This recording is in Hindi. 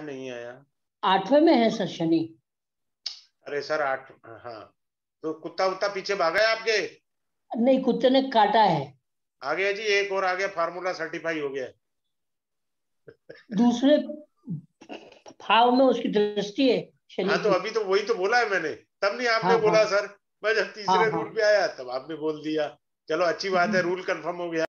नहीं आया। आठवें में है सर शनि। अरे सर आठ हाँ। तो कुत्ता उत्ता पीछे भागा है आपके? नहीं कुत्ते ने काटा है। आ गया जी एक और आ गया फार्मूला सर्टिफाई हो गया। दूसरे भाव में उसकी दृष्टि है हाँ तो अभी तो वही तो बोला है मैंने। तब नहीं आपने हाँ, हाँ। बोला हाँ। सर। मैं जब हाँ, तीसरे हाँ, रूल पे आया तब आपने बोल दिया। चलो अच्छी बात है हम्म। रूल कंफर्म हो गया।